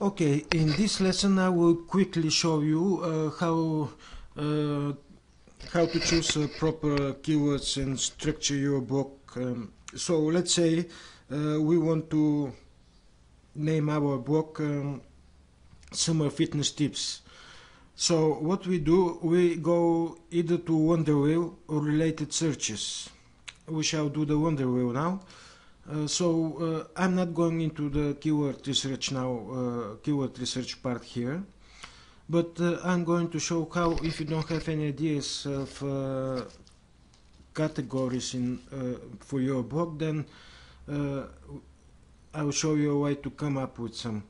Okay, in this lesson I will quickly show you uh, how uh, how to choose uh, proper keywords and structure your book. Um, so let's say uh, we want to name our book um, Summer Fitness Tips. So what we do, we go either to Wonder Wheel or related searches. We shall do the Wonder Wheel now. Uh, so uh, I'm not going into the keyword research now, uh, keyword research part here, but uh, I'm going to show how if you don't have any ideas of uh, categories in for your blog, then I will show you a way to come up with some.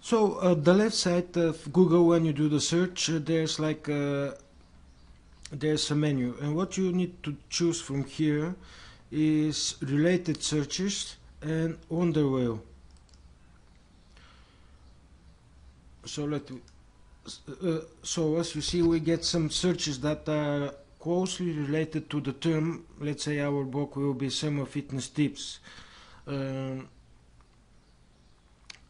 So the left side of Google, when you do the search, there's like there's a menu. And what you need to choose from here is related searches and Wonderwheel so let uh, so as you see we get some searches that are closely related to the term. Let's say our book will be summer fitness tips. Um,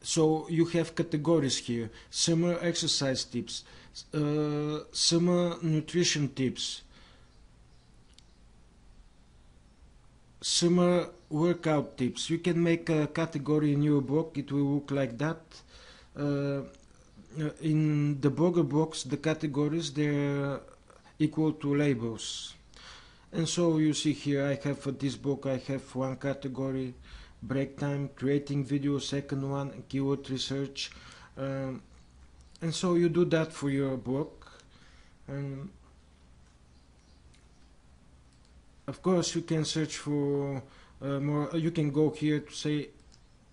so you have categories here. Summer exercise tips uh, summer nutrition tips summer workout tips. You can make a category in your book. It will look like that. Uh, in the blogger box the categories they're equal to labels. And so you see here I have for this book I have one category break time creating video second one keyword research um, and so you do that for your book. And of course you can search for uh, more you can go here to say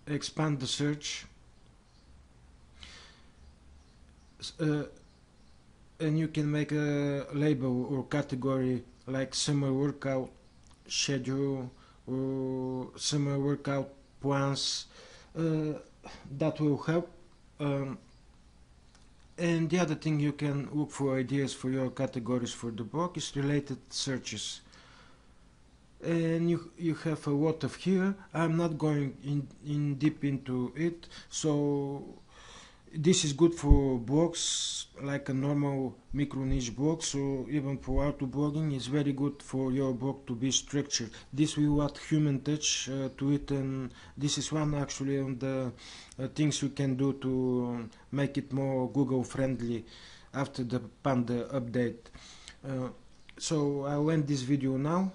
expand the search. Uh, and you can make a label or category like summer workout schedule or summer workout plans uh, that will help. Um, and the other thing you can look for ideas for your categories for the book. Is related searches. And you you have a lot of here. I'm not going in, in deep into it. So this is good for blogs like a normal micro niche blog so even for auto blogging it's very good for your blog to be structured. This will add human touch uh, to it and this is one actually of the uh, things you can do to make it more google friendly after the panda update. Uh, so i'll end this video now